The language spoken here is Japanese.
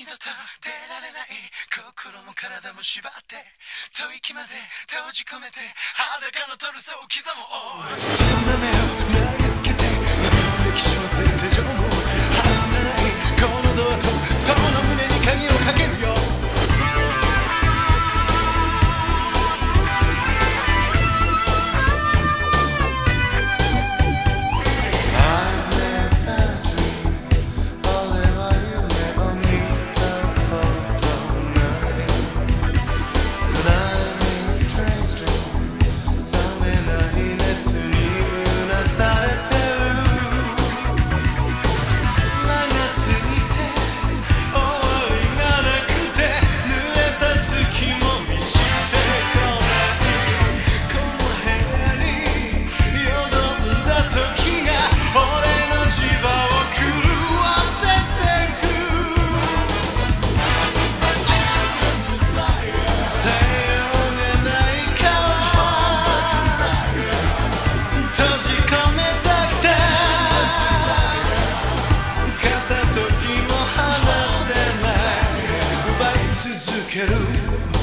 二度と出られない心も体も縛って吐息まで閉じ込めて裸のトルソを刻もう。そんな目を投げつけて歴史を忘れ quero